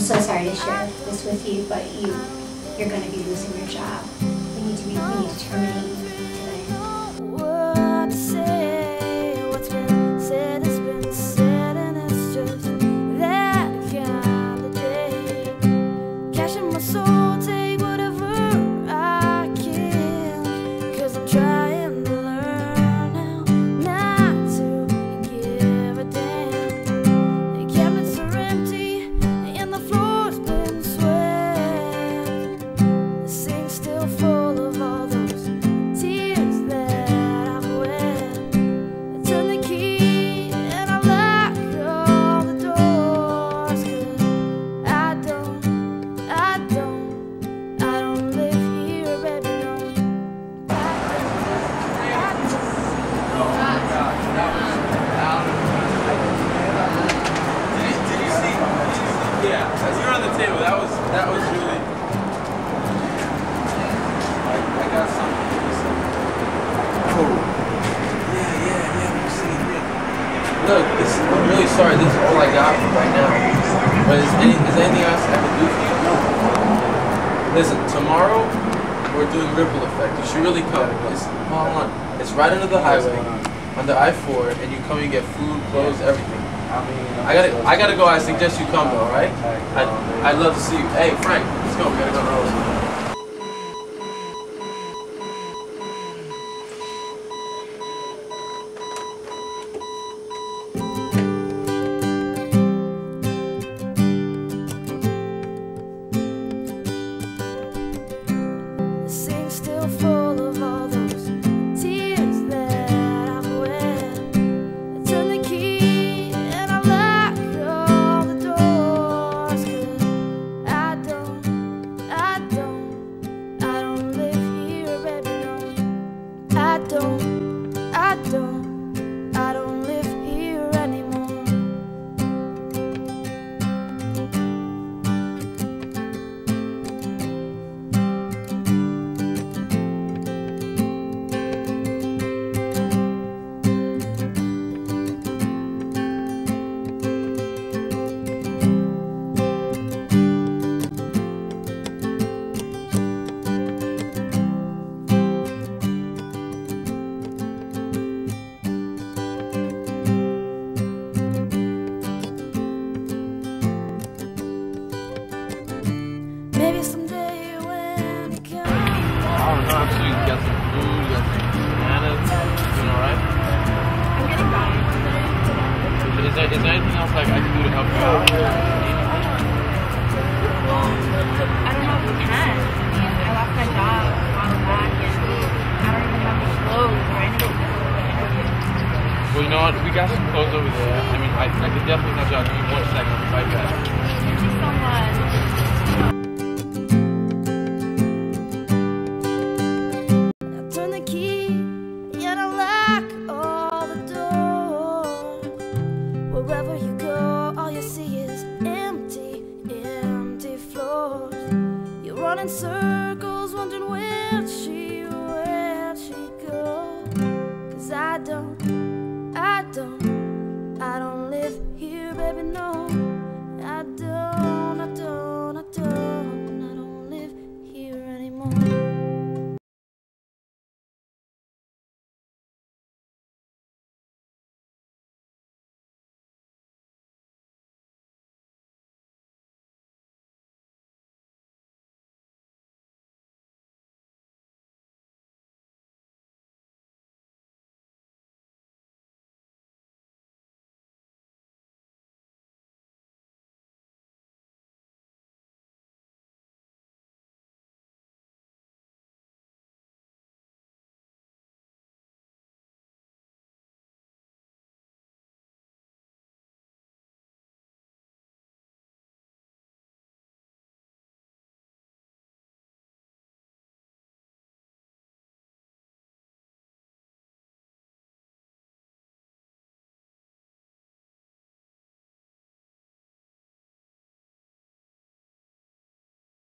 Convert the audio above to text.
so sorry to share this with you, but you, you're going to be losing your job. We need to be, we need to terminate got right now. But is any is anything else I can do for you? Listen, tomorrow we're doing ripple effect. You should really come. It's, hold on. It's right under the highway, under I-4, and you come and get food, clothes, everything. I gotta, I gotta go. I suggest you come though, right? I, I'd love to see you. Hey, Frank, let's go. We gotta go. Is there, is there anything else like I can do to help you out? Well, I don't know if we can. I mean, I lost my job a while back, and I don't even have the clothes or anything. Well, you know what? We got some clothes over there. I mean, I, I could definitely help you out. Give me one second. I'll be right back. Thank you so much. In circles, wondering where'd she, where'd she go? Cause I don't, I don't, I don't live here, baby, no.